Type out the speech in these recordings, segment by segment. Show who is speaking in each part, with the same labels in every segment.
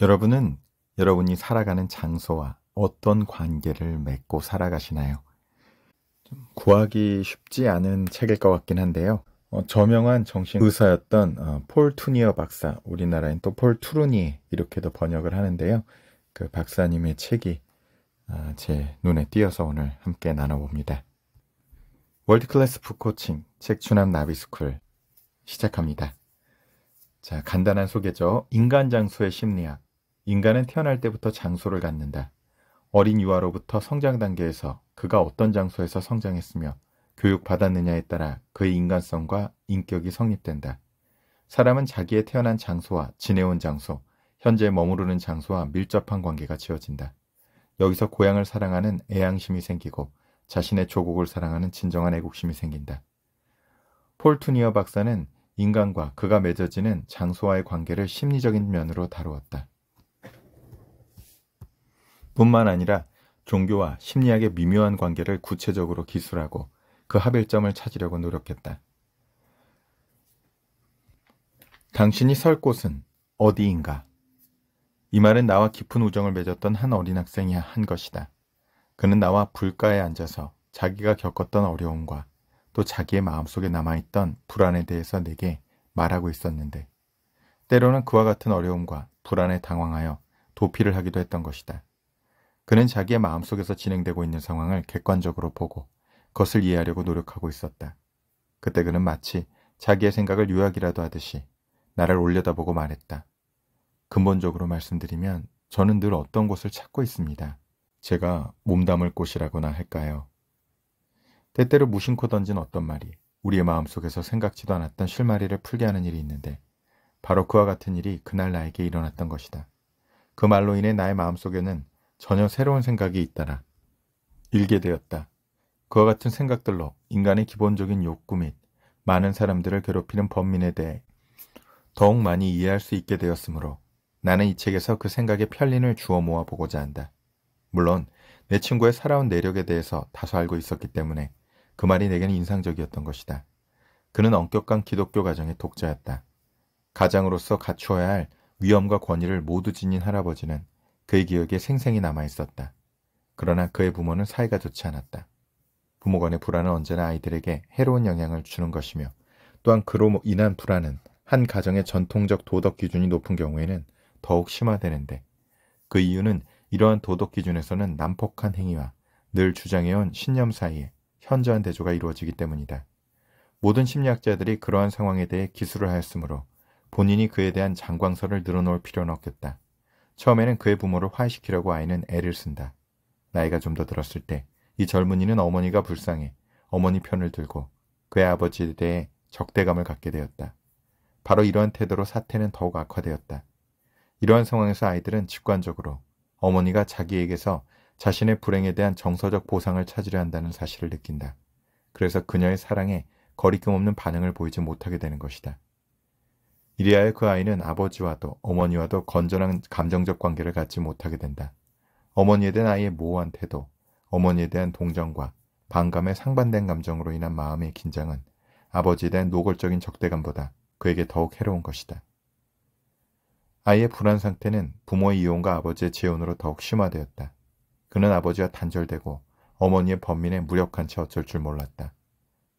Speaker 1: 여러분은 여러분이 살아가는 장소와 어떤 관계를 맺고 살아가시나요? 좀 구하기 쉽지 않은 책일 것 같긴 한데요. 어, 저명한 정신 의사였던 어, 폴 투니어 박사, 우리나라엔 또 폴 투루니 이렇게도 번역을 하는데요. 그 박사님의 책이 어, 제 눈에 띄어서 오늘 함께 나눠봅니다. world class book coaching 책추남 나비스쿨 시작합니다. 자, 간단한 소개죠. 인간 장소의 심리학. 인간은 태어날 때부터 장소를 갖는다. 어린 유아로부터 성장 단계에서 그가 어떤 장소에서 성장했으며 교육받았느냐에 따라 그의 인간성과 인격이 성립된다. 사람은 자기의 태어난 장소와 지내온 장소, 현재 머무르는 장소와 밀접한 관계가 지어진다. 여기서 고향을 사랑하는 애양심이 생기고 자신의 조국을 사랑하는 진정한 애국심이 생긴다. 폴 투니어 박사는 인간과 그가 맺어지는 장소와의 관계를 심리적인 면으로 다루었다. 뿐만 아니라 종교와 심리학의 미묘한 관계를 구체적으로 기술하고 그 합일점을 찾으려고 노력했다. 당신이 설 곳은 어디인가? 이 말은 나와 깊은 우정을 맺었던 한 어린 학생이 한 것이다. 그는 나와 불가에 앉아서 자기가 겪었던 어려움과 또 자기의 마음속에 남아있던 불안에 대해서 내게 말하고 있었는데 때로는 그와 같은 어려움과 불안에 당황하여 도피를 하기도 했던 것이다. 그는 자기의 마음속에서 진행되고 있는 상황을 객관적으로 보고 그것을 이해하려고 노력하고 있었다. 그때 그는 마치 자기의 생각을 요약이라도 하듯이 나를 올려다보고 말했다. 근본적으로 말씀드리면 저는 늘 어떤 곳을 찾고 있습니다. 제가 몸담을 곳이라고나 할까요? 때때로 무심코 던진 어떤 말이 우리의 마음속에서 생각지도 않았던 실마리를 풀게 하는 일이 있는데 바로 그와 같은 일이 그날 나에게 일어났던 것이다. 그 말로 인해 나의 마음속에는 전혀 새로운 생각이 잇따라 일게 되었다. 그와 같은 생각들로 인간의 기본적인 욕구 및 많은 사람들을 괴롭히는 범민에 대해 더욱 많이 이해할 수 있게 되었으므로 나는 이 책에서 그 생각의 편린을 주워 모아 보고자 한다. 물론 내 친구의 살아온 내력에 대해서 다소 알고 있었기 때문에 그 말이 내게는 인상적이었던 것이다. 그는 엄격한 기독교 가정의 독자였다. 가장으로서 갖추어야 할 위엄과 권위를 모두 지닌 할아버지는 그의 기억에 생생히 남아 있었다. 그러나 그의 부모는 사이가 좋지 않았다. 부모 간의 불안은 언제나 아이들에게 해로운 영향을 주는 것이며 또한 그로 인한 불안은 한 가정의 전통적 도덕 기준이 높은 경우에는 더욱 심화되는데 그 이유는 이러한 도덕 기준에서는 난폭한 행위와 늘 주장해온 신념 사이에 현저한 대조가 이루어지기 때문이다. 모든 심리학자들이 그러한 상황에 대해 기술을 하였으므로 본인이 그에 대한 장광설을 늘어놓을 필요는 없겠다. 처음에는 그의 부모를 화해시키려고 아이는 애를 쓴다. 나이가 좀 더 들었을 때 이 젊은이는 어머니가 불쌍해 어머니 편을 들고 그의 아버지에 대해 적대감을 갖게 되었다. 바로 이러한 태도로 사태는 더욱 악화되었다. 이러한 상황에서 아이들은 직관적으로 어머니가 자기에게서 자신의 불행에 대한 정서적 보상을 찾으려 한다는 사실을 느낀다. 그래서 그녀의 사랑에 거리낌 없는 반응을 보이지 못하게 되는 것이다. 이리하여 그 아이는 아버지와도 어머니와도 건전한 감정적 관계를 갖지 못하게 된다. 어머니에 대한 아이의 모호한 태도, 어머니에 대한 동정과 반감의 상반된 감정으로 인한 마음의 긴장은 아버지에 대한 노골적인 적대감보다 그에게 더욱 해로운 것이다. 아이의 불안 상태는 부모의 이혼과 아버지의 재혼으로 더욱 심화되었다. 그는 아버지와 단절되고 어머니의 범민에 무력한 채 어쩔 줄 몰랐다.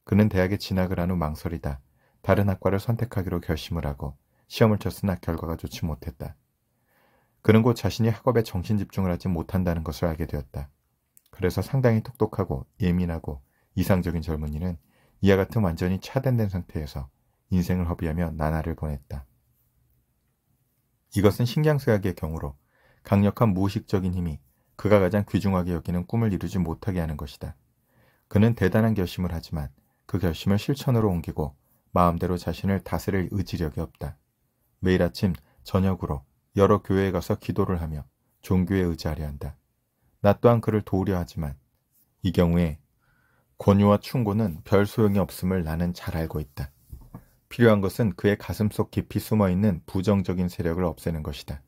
Speaker 1: 그는 대학에 진학을 한 후 망설이다 다른 학과를 선택하기로 결심을 하고 시험을 쳤으나 결과가 좋지 못했다. 그는 곧 자신이 학업에 정신 집중을 하지 못한다는 것을 알게 되었다. 그래서 상당히 똑똑하고 예민하고 이상적인 젊은이는 이와 같은 완전히 차단된 상태에서 인생을 허비하며 나날을 보냈다. 이것은 신경쇠약의 경우로 강력한 무의식적인 힘이 그가 가장 귀중하게 여기는 꿈을 이루지 못하게 하는 것이다. 그는 대단한 결심을 하지만 그 결심을 실천으로 옮기고 마음대로 자신을 다스릴 의지력이 없다. 매일 아침 저녁으로 여러 교회에 가서 기도를 하며 종교에 의지하려 한다. 나 또한 그를 도우려 하지만 이 경우에 권유와 충고는 별 소용이 없음을 나는 잘 알고 있다. 필요한 것은 그의 가슴 속 깊이 숨어 있는 부정적인 세력을 없애는 것이다.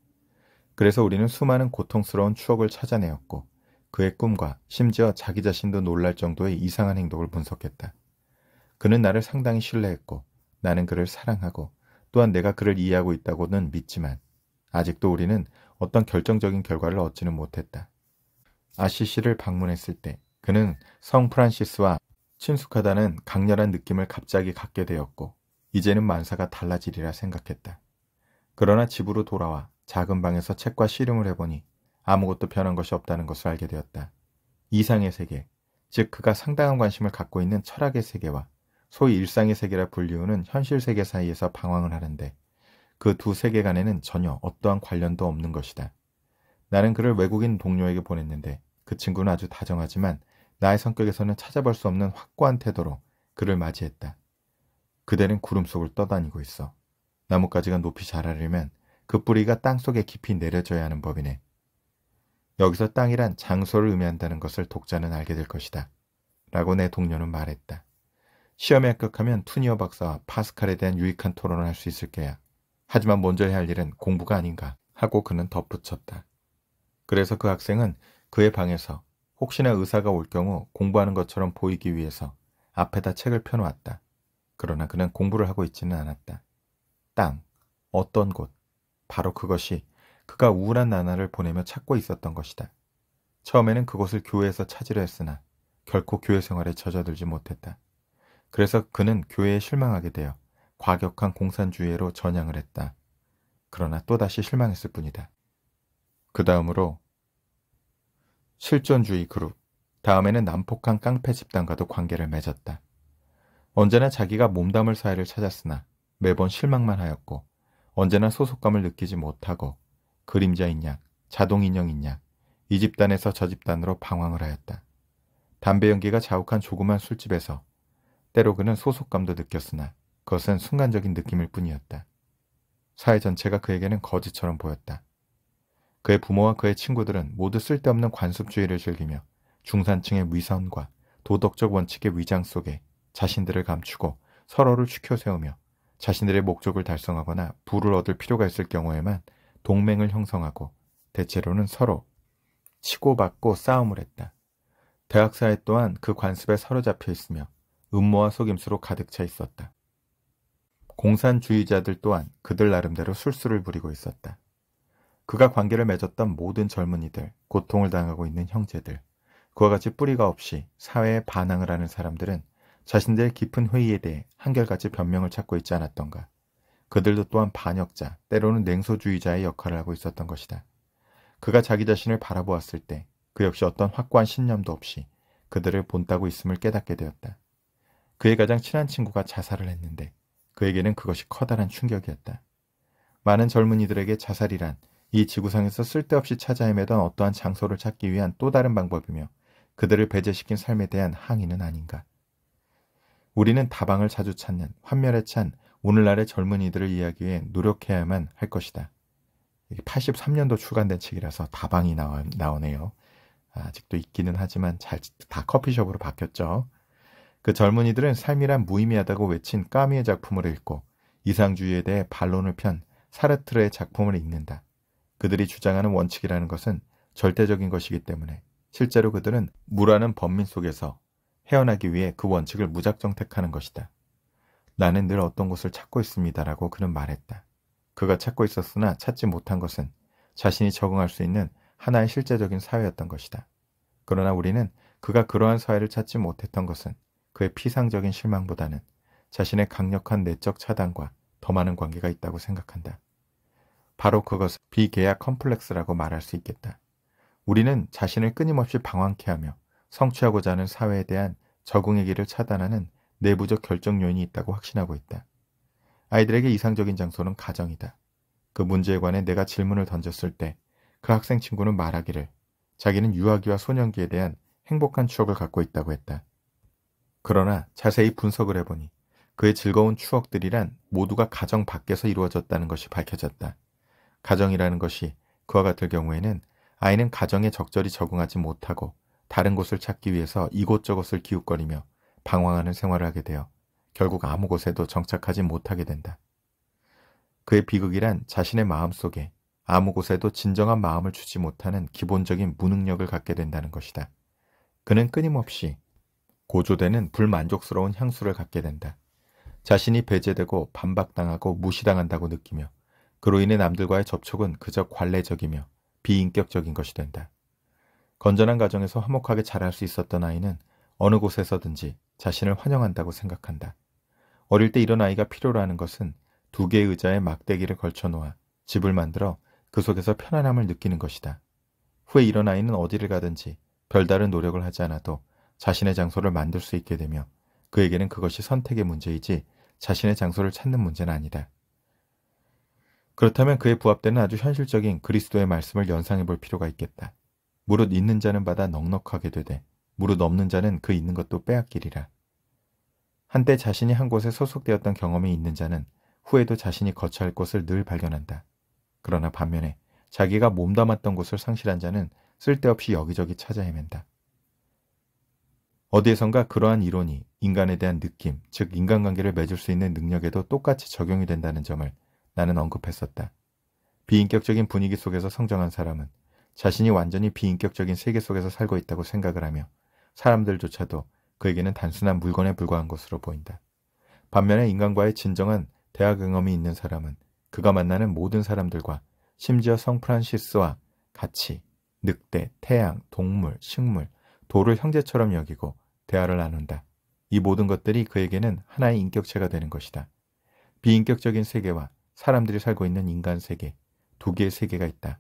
Speaker 1: 그래서 우리는 수많은 고통스러운 추억을 찾아내었고 그의 꿈과 심지어 자기 자신도 놀랄 정도의 이상한 행동을 분석했다. 그는 나를 상당히 신뢰했고 나는 그를 사랑하고 또한 내가 그를 이해하고 있다고는 믿지만 아직도 우리는 어떤 결정적인 결과를 얻지는 못했다. 아시시를 방문했을 때 그는 성 프란시스와 친숙하다는 강렬한 느낌을 갑자기 갖게 되었고 이제는 만사가 달라지리라 생각했다. 그러나 집으로 돌아와 작은 방에서 책과 씨름을 해보니 아무것도 변한 것이 없다는 것을 알게 되었다. 이상의 세계, 즉 그가 상당한 관심을 갖고 있는 철학의 세계와 소위 일상의 세계라 불리우는 현실 세계 사이에서 방황을 하는데 그 두 세계 간에는 전혀 어떠한 관련도 없는 것이다. 나는 그를 외국인 동료에게 보냈는데 그 친구는 아주 다정하지만 나의 성격에서는 찾아볼 수 없는 확고한 태도로 그를 맞이했다. 그대는 구름 속을 떠다니고 있어. 나뭇가지가 높이 자라려면 그 뿌리가 땅 속에 깊이 내려져야 하는 법이네. 여기서 땅이란 장소를 의미한다는 것을 독자는 알게 될 것이다. 라고 내 동료는 말했다. 시험에 합격하면 투니어 박사와 파스칼에 대한 유익한 토론을 할 수 있을 게야. 하지만 먼저 해야 할 일은 공부가 아닌가 하고 그는 덧붙였다. 그래서 그 학생은 그의 방에서 혹시나 의사가 올 경우 공부하는 것처럼 보이기 위해서 앞에다 책을 펴놓았다. 그러나 그는 공부를 하고 있지는 않았다. 땅, 어떤 곳, 바로 그것이 그가 우울한 나날을 보내며 찾고 있었던 것이다. 처음에는 그곳을 교회에서 찾으려 했으나 결코 교회 생활에 젖어들지 못했다. 그래서 그는 교회에 실망하게 되어 과격한 공산주의로 전향을 했다. 그러나 또다시 실망했을 뿐이다. 그 다음으로 실존주의 그룹, 다음에는 난폭한 깡패 집단과도 관계를 맺었다. 언제나 자기가 몸담을 사회를 찾았으나 매번 실망만 하였고 언제나 소속감을 느끼지 못하고 그림자인 약, 자동인형인 약, 이 집단에서 저 집단으로 방황을 하였다. 담배 연기가 자욱한 조그만 술집에서 때로 그는 소속감도 느꼈으나 그것은 순간적인 느낌일 뿐이었다. 사회 전체가 그에게는 거지처럼 보였다. 그의 부모와 그의 친구들은 모두 쓸데없는 관습주의를 즐기며 중산층의 위선과 도덕적 원칙의 위장 속에 자신들을 감추고 서로를 추켜 세우며 자신들의 목적을 달성하거나 부를 얻을 필요가 있을 경우에만 동맹을 형성하고 대체로는 서로 치고받고 싸움을 했다. 대학사회 또한 그 관습에 사로잡혀 있으며 음모와 속임수로 가득 차 있었다. 공산주의자들 또한 그들 나름대로 술수를 부리고 있었다. 그가 관계를 맺었던 모든 젊은이들, 고통을 당하고 있는 형제들, 그와 같이 뿌리가 없이 사회에 반항을 하는 사람들은 자신들의 깊은 회의에 대해 한결같이 변명을 찾고 있지 않았던가. 그들도 또한 반역자, 때로는 냉소주의자의 역할을 하고 있었던 것이다. 그가 자기 자신을 바라보았을 때 그 역시 어떤 확고한 신념도 없이 그들을 본따고 있음을 깨닫게 되었다. 그의 가장 친한 친구가 자살을 했는데 그에게는 그것이 커다란 충격이었다. 많은 젊은이들에게 자살이란 이 지구상에서 쓸데없이 찾아 헤매던 어떠한 장소를 찾기 위한 또 다른 방법이며 그들을 배제시킨 삶에 대한 항의는 아닌가. 우리는 다방을 자주 찾는 환멸에 찬 오늘날의 젊은이들을 이해하기 위해 노력해야만 할 것이다. 83년도 출간된 책이라서 다방이 나와, 나오네요. 아직도 있기는 하지만 잘 다 커피숍으로 바뀌었죠. 그 젊은이들은 삶이란 무의미하다고 외친 까미의 작품을 읽고 이상주의에 대해 반론을 편 사르트르의 작품을 읽는다. 그들이 주장하는 원칙이라는 것은 절대적인 것이기 때문에 실제로 그들은 무라는 범민 속에서 헤어나기 위해 그 원칙을 무작정 택하는 것이다. 나는 늘 어떤 곳을 찾고 있습니다라고 그는 말했다. 그가 찾고 있었으나 찾지 못한 것은 자신이 적응할 수 있는 하나의 실제적인 사회였던 것이다. 그러나 우리는 그가 그러한 사회를 찾지 못했던 것은 그의 피상적인 실망보다는 자신의 강력한 내적 차단과 더 많은 관계가 있다고 생각한다. 바로 그것을 비계약 컴플렉스라고 말할 수 있겠다. 우리는 자신을 끊임없이 방황케 하며 성취하고자 하는 사회에 대한 적응의 길을 차단하는 내부적 결정 요인이 있다고 확신하고 있다. 아이들에게 이상적인 장소는 가정이다. 그 문제에 관해 내가 질문을 던졌을 때 그 학생 친구는 말하기를 자기는 유아기와 소년기에 대한 행복한 추억을 갖고 있다고 했다. 그러나 자세히 분석을 해보니 그의 즐거운 추억들이란 모두가 가정 밖에서 이루어졌다는 것이 밝혀졌다. 가정이라는 것이 그와 같을 경우에는 아이는 가정에 적절히 적응하지 못하고 다른 곳을 찾기 위해서 이곳저곳을 기웃거리며 방황하는 생활을 하게 되어 결국 아무 곳에도 정착하지 못하게 된다. 그의 비극이란 자신의 마음 속에 아무 곳에도 진정한 마음을 주지 못하는 기본적인 무능력을 갖게 된다는 것이다. 그는 끊임없이 고조되는 불만족스러운 향수를 갖게 된다. 자신이 배제되고 반박당하고 무시당한다고 느끼며 그로 인해 남들과의 접촉은 그저 관례적이며 비인격적인 것이 된다. 건전한 가정에서 화목하게 자랄 수 있었던 아이는 어느 곳에서든지 자신을 환영한다고 생각한다. 어릴 때 이런 아이가 필요로 하는 것은 두 개의 의자에 막대기를 걸쳐 놓아 집을 만들어 그 속에서 편안함을 느끼는 것이다. 후에 이런 아이는 어디를 가든지 별다른 노력을 하지 않아도 자신의 장소를 만들 수 있게 되며 그에게는 그것이 선택의 문제이지 자신의 장소를 찾는 문제는 아니다. 그렇다면 그에 부합되는 아주 현실적인 그리스도의 말씀을 연상해 볼 필요가 있겠다. 무릇 있는 자는 받아 넉넉하게 되되 무릇 없는 자는 그 있는 것도 빼앗기리라. 한때 자신이 한 곳에 소속되었던 경험이 있는 자는 후에도 자신이 거처 할 곳을 늘 발견한다. 그러나 반면에 자기가 몸담았던 곳을 상실한 자는 쓸데없이 여기저기 찾아 헤맨다. 어디에선가 그러한 이론이 인간에 대한 느낌, 즉 인간관계를 맺을 수 있는 능력에도 똑같이 적용이 된다는 점을 나는 언급했었다. 비인격적인 분위기 속에서 성장한 사람은 자신이 완전히 비인격적인 세계 속에서 살고 있다고 생각을 하며 사람들조차도 그에게는 단순한 물건에 불과한 것으로 보인다. 반면에 인간과의 진정한 대화 경험이 있는 사람은 그가 만나는 모든 사람들과 심지어 성 프란시스와 같이 늑대, 태양, 동물, 식물, 돌을 형제처럼 여기고 대화를 나눈다. 이 모든 것들이 그에게는 하나의 인격체가 되는 것이다. 비인격적인 세계와 사람들이 살고 있는 인간 세계, 두 개의 세계가 있다.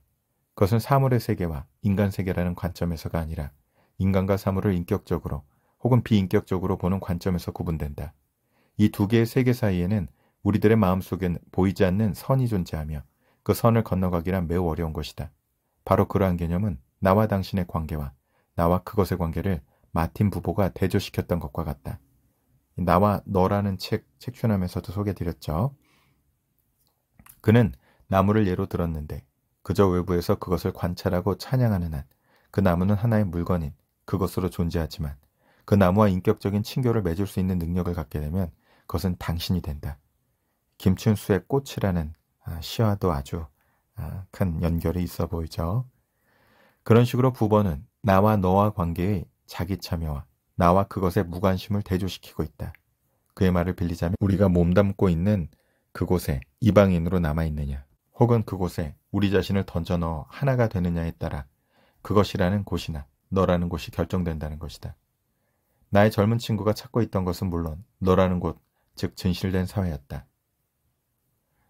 Speaker 1: 그것은 사물의 세계와 인간 세계라는 관점에서가 아니라 인간과 사물을 인격적으로 혹은 비인격적으로 보는 관점에서 구분된다. 이 두 개의 세계 사이에는 우리들의 마음속엔 보이지 않는 선이 존재하며 그 선을 건너가기란 매우 어려운 것이다. 바로 그러한 개념은 나와 당신의 관계와 나와 그것의 관계를 마틴 부보가 대조시켰던 것과 같다. 나와 너라는 책 책춘하면서도 소개드렸죠. 그는 나무를 예로 들었는데 그저 외부에서 그것을 관찰하고 찬양하는 한 그 나무는 하나의 물건인 그것으로 존재하지만 그 나무와 인격적인 친교를 맺을 수 있는 능력을 갖게 되면 그것은 당신이 된다. 김춘수의 꽃이라는 아, 시와도 아주 아, 큰 연결이 있어 보이죠. 그런 식으로 부번은 나와 너와 관계의 자기 참여와 나와 그것의 무관심을 대조시키고 있다. 그의 말을 빌리자면 우리가 몸담고 있는 그곳에 이방인으로 남아있느냐 혹은 그곳에 우리 자신을 던져넣어 하나가 되느냐에 따라 그것이라는 곳이나 너라는 곳이 결정된다는 것이다. 나의 젊은 친구가 찾고 있던 것은 물론 너라는 곳, 즉 진실된 사회였다.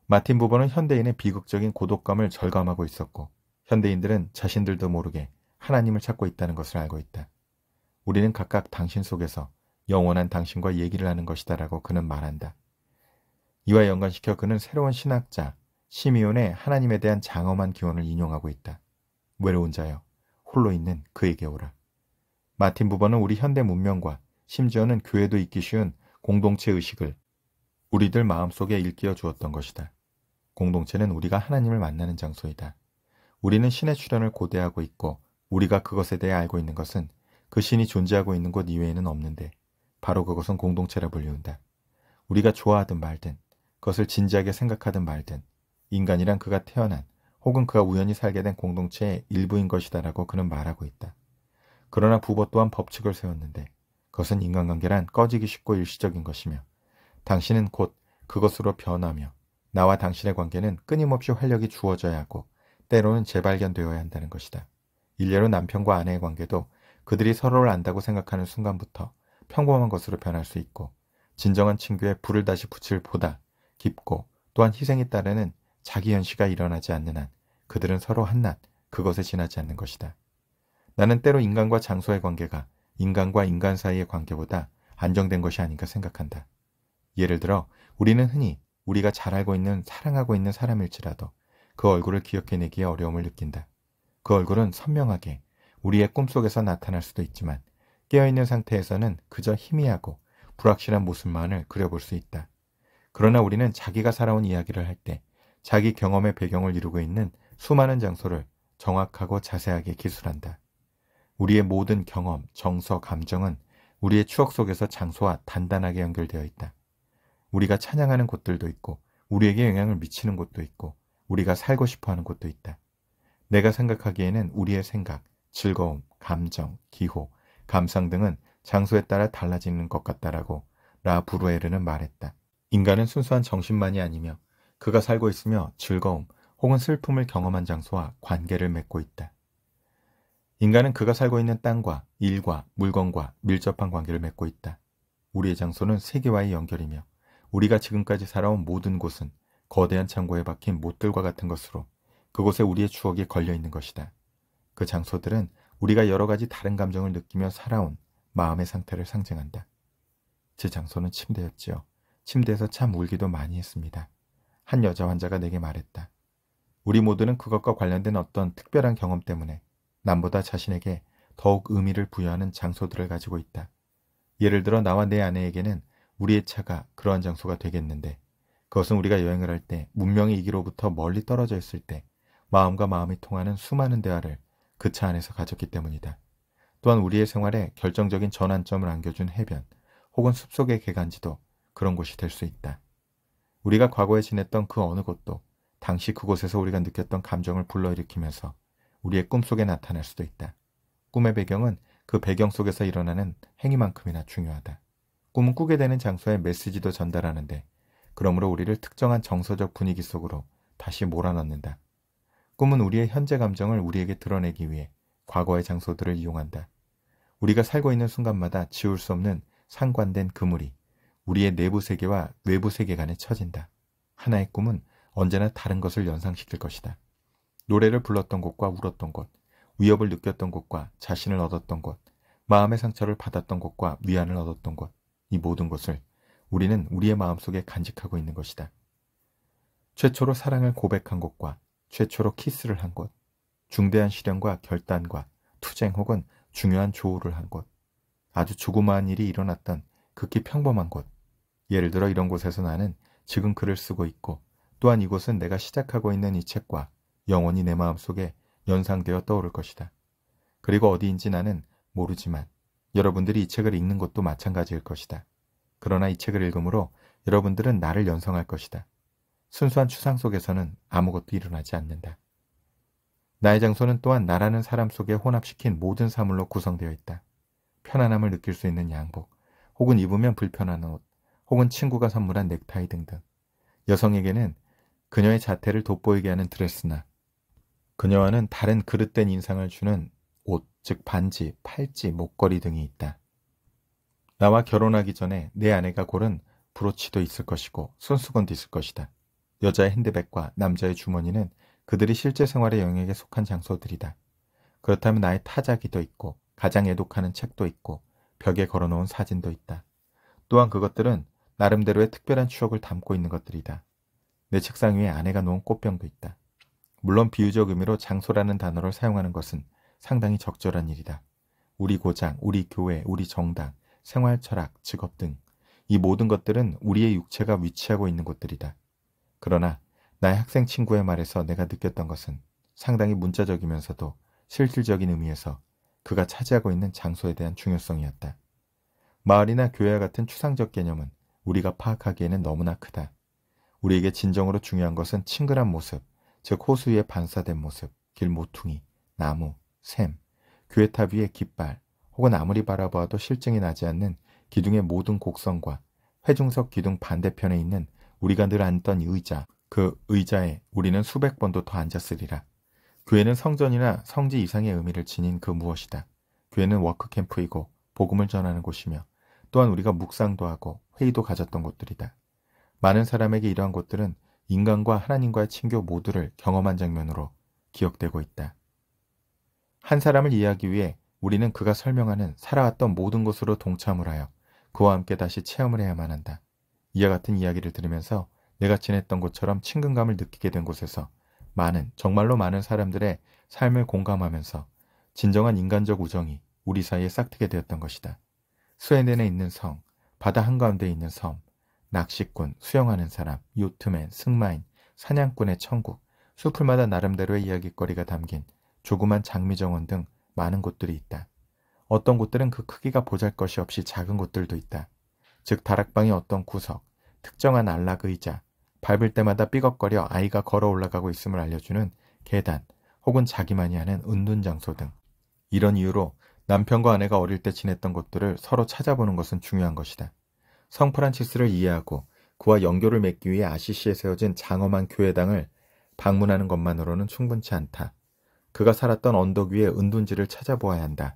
Speaker 1: 마틴 부버는 현대인의 비극적인 고독감을 절감하고 있었고 현대인들은 자신들도 모르게 하나님을 찾고 있다는 것을 알고 있다. 우리는 각각 당신 속에서 영원한 당신과 얘기를 하는 것이다 라고 그는 말한다. 이와 연관시켜 그는 새로운 신학자 시미온의 하나님에 대한 장엄한 기원을 인용하고 있다. 외로운 자여 홀로 있는 그에게 오라. 마틴 부버는 우리 현대 문명과 심지어는 교회도 있기 쉬운 공동체 의식을 우리들 마음속에 일깨워 주었던 것이다. 공동체는 우리가 하나님을 만나는 장소이다. 우리는 신의 출현을 고대하고 있고 우리가 그것에 대해 알고 있는 것은 그 신이 존재하고 있는 곳 이외에는 없는데 바로 그것은 공동체라 불리운다. 우리가 좋아하든 말든 그것을 진지하게 생각하든 말든 인간이란 그가 태어난 혹은 그가 우연히 살게 된 공동체의 일부인 것이다라고 그는 말하고 있다. 그러나 부버 또한 법칙을 세웠는데 그것은 인간관계란 꺼지기 쉽고 일시적인 것이며 당신은 곧 그것으로 변하며 나와 당신의 관계는 끊임없이 활력이 주어져야 하고 때로는 재발견되어야 한다는 것이다. 일례로 남편과 아내의 관계도 그들이 서로를 안다고 생각하는 순간부터 평범한 것으로 변할 수 있고 진정한 친구에 불을 다시 붙일 보다 깊고 또한 희생이 따르는 자기 현시가 일어나지 않는 한 그들은 서로 한낱 그것에 지나지 않는 것이다. 나는 때로 인간과 장소의 관계가 인간과 인간 사이의 관계보다 안정된 것이 아닌가 생각한다. 예를 들어 우리는 흔히 우리가 잘 알고 있는 사랑하고 있는 사람일지라도 그 얼굴을 기억해내기에 어려움을 느낀다. 그 얼굴은 선명하게 우리의 꿈속에서 나타날 수도 있지만 깨어있는 상태에서는 그저 희미하고 불확실한 모습만을 그려볼 수 있다. 그러나 우리는 자기가 살아온 이야기를 할 때 자기 경험의 배경을 이루고 있는 수많은 장소를 정확하고 자세하게 기술한다. 우리의 모든 경험, 정서, 감정은 우리의 추억 속에서 장소와 단단하게 연결되어 있다. 우리가 찬양하는 곳들도 있고 우리에게 영향을 미치는 곳도 있고 우리가 살고 싶어 하는 곳도 있다. 내가 생각하기에는 우리의 생각, 즐거움, 감정, 기호, 감상 등은 장소에 따라 달라지는 것 같다라고 라 브루에르는 말했다. 인간은 순수한 정신만이 아니며 그가 살고 있으며 즐거움 혹은 슬픔을 경험한 장소와 관계를 맺고 있다. 인간은 그가 살고 있는 땅과 일과 물건과 밀접한 관계를 맺고 있다. 우리의 장소는 세계와의 연결이며 우리가 지금까지 살아온 모든 곳은 거대한 창고에 박힌 못들과 같은 것으로 그곳에 우리의 추억이 걸려 있는 것이다. 그 장소들은 우리가 여러 가지 다른 감정을 느끼며 살아온 마음의 상태를 상징한다. 제 장소는 침대였지요. 침대에서 참 울기도 많이 했습니다. 한 여자 환자가 내게 말했다. 우리 모두는 그것과 관련된 어떤 특별한 경험 때문에 남보다 자신에게 더욱 의미를 부여하는 장소들을 가지고 있다. 예를 들어 나와 내 아내에게는 우리의 차가 그러한 장소가 되겠는데 그것은 우리가 여행을 할 때 문명의 이기로부터 멀리 떨어져 있을 때 마음과 마음이 통하는 수많은 대화를 그 차 안에서 가졌기 때문이다. 또한 우리의 생활에 결정적인 전환점을 안겨준 해변 혹은 숲속의 개간지도 그런 곳이 될 수 있다. 우리가 과거에 지냈던 그 어느 곳도 당시 그곳에서 우리가 느꼈던 감정을 불러일으키면서 우리의 꿈속에 나타날 수도 있다. 꿈의 배경은 그 배경 속에서 일어나는 행위만큼이나 중요하다. 꿈은 꾸게 되는 장소에 메시지도 전달하는데 그러므로 우리를 특정한 정서적 분위기 속으로 다시 몰아넣는다. 꿈은 우리의 현재 감정을 우리에게 드러내기 위해 과거의 장소들을 이용한다. 우리가 살고 있는 순간마다 지울 수 없는 상관된 그물이 우리의 내부 세계와 외부 세계 간에 처진다. 하나의 꿈은 언제나 다른 것을 연상시킬 것이다. 노래를 불렀던 곳과 울었던 곳, 위협을 느꼈던 곳과 자신을 얻었던 곳, 마음의 상처를 받았던 곳과 위안을 얻었던 곳, 이 모든 것을 우리는 우리의 마음속에 간직하고 있는 것이다. 최초로 사랑을 고백한 곳과 최초로 키스를 한 곳, 중대한 시련과 결단과 투쟁 혹은 중요한 조우를 한 곳, 아주 조그마한 일이 일어났던 극히 평범한 곳, 예를 들어 이런 곳에서 나는 지금 글을 쓰고 있고 또한 이곳은 내가 시작하고 있는 이 책과 영원히 내 마음속에 연상되어 떠오를 것이다. 그리고 어디인지 나는 모르지만 여러분들이 이 책을 읽는 것도 마찬가지일 것이다. 그러나 이 책을 읽음으로 여러분들은 나를 연상할 것이다. 순수한 추상 속에서는 아무것도 일어나지 않는다. 나의 장소는 또한 나라는 사람 속에 혼합시킨 모든 사물로 구성되어 있다. 편안함을 느낄 수 있는 양복, 혹은 입으면 불편한 옷, 혹은 친구가 선물한 넥타이 등등. 여성에게는 그녀의 자태를 돋보이게 하는 드레스나 그녀와는 다른 그릇된 인상을 주는 옷, 즉 반지, 팔찌, 목걸이 등이 있다. 나와 결혼하기 전에 내 아내가 고른 브로치도 있을 것이고 손수건도 있을 것이다. 여자의 핸드백과 남자의 주머니는 그들이 실제 생활의 영역에 속한 장소들이다. 그렇다면 나의 타자기도 있고 가장 애독하는 책도 있고 벽에 걸어놓은 사진도 있다. 또한 그것들은 나름대로의 특별한 추억을 담고 있는 것들이다. 내 책상 위에 아내가 놓은 꽃병도 있다. 물론 비유적 의미로 장소라는 단어를 사용하는 것은 상당히 적절한 일이다. 우리 고장, 우리 교회, 우리 정당, 생활 철학, 직업 등 이 모든 것들은 우리의 육체가 위치하고 있는 곳들이다. 그러나 나의 학생 친구의 말에서 내가 느꼈던 것은 상당히 문자적이면서도 실질적인 의미에서 그가 차지하고 있는 장소에 대한 중요성이었다. 마을이나 교회와 같은 추상적 개념은 우리가 파악하기에는 너무나 크다. 우리에게 진정으로 중요한 것은 친근한 모습, 즉 호수 위에 반사된 모습, 길 모퉁이, 나무, 샘, 교회탑 위의 깃발, 혹은 아무리 바라보아도 실증이 나지 않는 기둥의 모든 곡선과 회중석 기둥 반대편에 있는 우리가 늘 앉던 의자, 그 의자에 우리는 수백 번도 더 앉았으리라. 교회는 성전이나 성지 이상의 의미를 지닌 그 무엇이다. 교회는 워크캠프이고 복음을 전하는 곳이며 또한 우리가 묵상도 하고 회의도 가졌던 곳들이다. 많은 사람에게 이러한 곳들은 인간과 하나님과의 친교 모두를 경험한 장면으로 기억되고 있다. 한 사람을 이해하기 위해 우리는 그가 설명하는 살아왔던 모든 곳으로 동참을 하여 그와 함께 다시 체험을 해야만 한다. 이와 같은 이야기를 들으면서 내가 지냈던 곳처럼 친근감을 느끼게 된 곳에서 많은, 정말로 많은 사람들의 삶을 공감하면서 진정한 인간적 우정이 우리 사이에 싹트게 되었던 것이다. 스웨덴에 있는 성, 바다 한가운데 있는 섬, 낚시꾼, 수영하는 사람, 요트맨, 승마인, 사냥꾼의 천국, 수풀마다 나름대로의 이야기거리가 담긴 조그만 장미정원 등 많은 곳들이 있다. 어떤 곳들은 그 크기가 보잘 것이 없이 작은 곳들도 있다. 즉 다락방의 어떤 구석, 특정한 안락 의자, 밟을 때마다 삐걱거려 아이가 걸어 올라가고 있음을 알려주는 계단, 혹은 자기만이 하는 은둔 장소 등. 이런 이유로 남편과 아내가 어릴 때 지냈던 곳들을 서로 찾아보는 것은 중요한 것이다. 성 프란치스를 이해하고 그와 연교를 맺기 위해 아시시에 세워진 장엄한 교회당을 방문하는 것만으로는 충분치 않다. 그가 살았던 언덕 위에 은둔지를 찾아보아야 한다.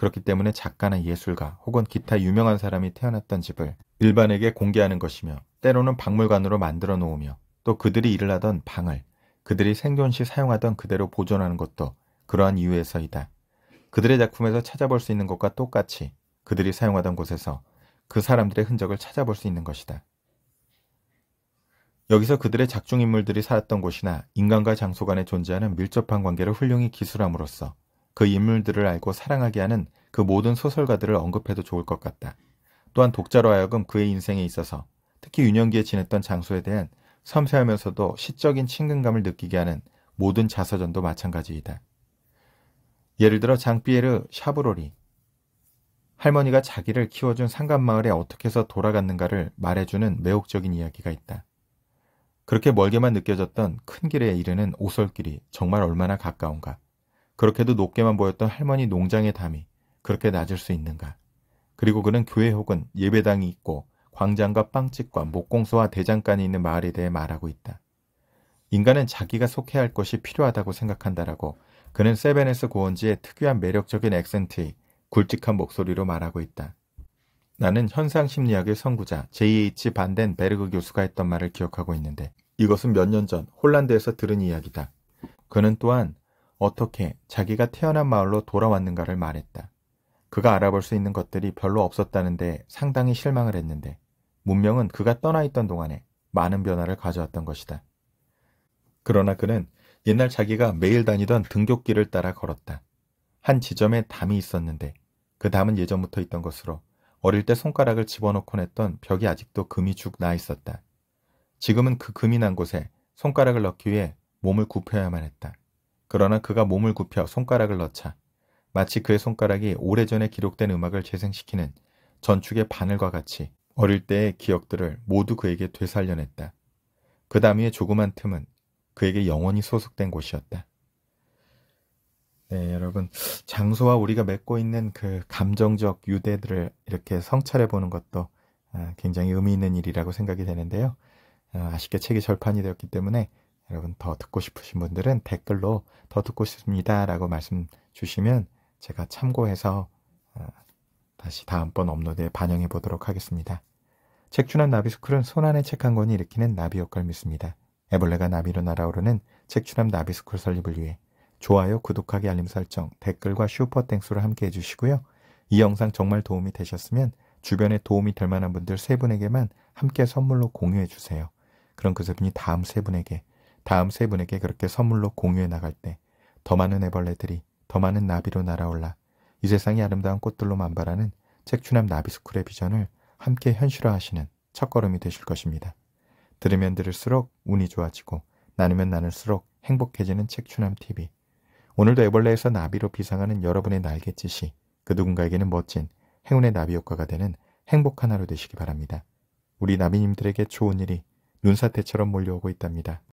Speaker 1: 그렇기 때문에 작가나 예술가 혹은 기타 유명한 사람이 태어났던 집을 일반에게 공개하는 것이며 때로는 박물관으로 만들어 놓으며 또 그들이 일을 하던 방을 그들이 생존 시 사용하던 그대로 보존하는 것도 그러한 이유에서이다. 그들의 작품에서 찾아볼 수 있는 것과 똑같이 그들이 사용하던 곳에서 그 사람들의 흔적을 찾아볼 수 있는 것이다. 여기서 그들의 작중 인물들이 살았던 곳이나 인간과 장소 간에 존재하는 밀접한 관계를 훌륭히 기술함으로써 그 인물들을 알고 사랑하게 하는 그 모든 소설가들을 언급해도 좋을 것 같다. 또한 독자로 하여금 그의 인생에 있어서 특히 유년기에 지냈던 장소에 대한 섬세하면서도 시적인 친근감을 느끼게 하는 모든 자서전도 마찬가지이다. 예를 들어 장피에르 샤브로리 할머니가 자기를 키워준 상간마을에 어떻게 해서 돌아갔는가를 말해주는 매혹적인 이야기가 있다. 그렇게 멀게만 느껴졌던 큰 길에 이르는 오솔길이 정말 얼마나 가까운가. 그렇게도 높게만 보였던 할머니 농장의 담이 그렇게 낮을 수 있는가. 그리고 그는 교회 혹은 예배당이 있고 광장과 빵집과 목공소와 대장간이 있는 마을에 대해 말하고 있다. 인간은 자기가 속해야 할 것이 필요하다고 생각한다라고 그는 세베네스 고원지의 특유한 매력적인 액센트의 굵직한 목소리로 말하고 있다. 나는 현상심리학의 선구자 J.H. 반덴 베르그 교수가 했던 말을 기억하고 있는데 이것은 몇 년 전 홀란드에서 들은 이야기다. 그는 또한 어떻게 자기가 태어난 마을로 돌아왔는가를 말했다. 그가 알아볼 수 있는 것들이 별로 없었다는데 상당히 실망을 했는데 문명은 그가 떠나 있던 동안에 많은 변화를 가져왔던 것이다. 그러나 그는 옛날 자기가 매일 다니던 등굣길을 따라 걸었다. 한 지점에 담이 있었는데 그 담은 예전부터 있던 것으로 어릴 때 손가락을 집어넣곤 했던 벽이 아직도 금이 죽 나 있었다. 지금은 그 금이 난 곳에 손가락을 넣기 위해 몸을 굽혀야만 했다. 그러나 그가 몸을 굽혀 손가락을 넣자 마치 그의 손가락이 오래전에 기록된 음악을 재생시키는 전축의 바늘과 같이 어릴 때의 기억들을 모두 그에게 되살려냈다. 그담 위의 조그만 틈은 그에게 영원히 소속된 곳이었다. 네, 여러분. 장소와 우리가 맺고 있는 그 감정적 유대들을 이렇게 성찰해 보는 것도 아, 굉장히 의미 있는 일이라고 생각이 되는데요. 아, 아쉽게 책이 절판이 되었기 때문에 여러분 더 듣고 싶으신 분들은 댓글로 더 듣고 싶습니다 라고 말씀 주시면 제가 참고해서 아, 다시 다음번 업로드에 반영해 보도록 하겠습니다. 책준한 나비스쿨은 손안의 책 한 권이 일으키는 나비 효과를 믿습니다. 애벌레가 나비로 날아오르는 책추남 나비스쿨 설립을 위해 좋아요, 구독하기, 알림 설정, 댓글과 슈퍼땡스를 함께 해주시고요. 이 영상 정말 도움이 되셨으면 주변에 도움이 될 만한 분들 세 분에게만 함께 선물로 공유해 주세요. 그럼 그 세 분이 다음 세 분에게, 다음 세 분에게 그렇게 선물로 공유해 나갈 때 더 많은 애벌레들이 더 많은 나비로 날아올라 이 세상이 아름다운 꽃들로 만발하는 책추남 나비스쿨의 비전을 함께 현실화하시는 첫걸음이 되실 것입니다. 들으면 들을수록 운이 좋아지고 나누면 나눌수록 행복해지는 책추남 TV. 오늘도 애벌레에서 나비로 비상하는 여러분의 날갯짓이 그 누군가에게는 멋진 행운의 나비 효과가 되는 행복한 하루 되시기 바랍니다. 우리 나비님들에게 좋은 일이 눈사태처럼 몰려오고 있답니다.